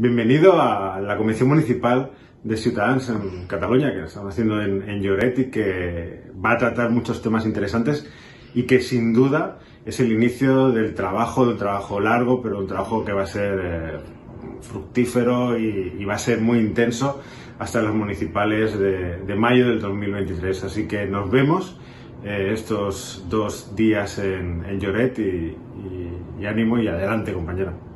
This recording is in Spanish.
Bienvenido a la Comisión Municipal de Ciutadans en Cataluña, que estamos haciendo en, en Lloret y que va a tratar muchos temas interesantes y que sin duda es el inicio del trabajo, de un trabajo largo, pero un trabajo que va a ser eh, fructífero y, y, va a ser muy intenso hasta las municipales de, de mayo del 2023. Así que nos vemos eh, estos dos días en, en Lloret y, y, y ánimo y adelante, compañera.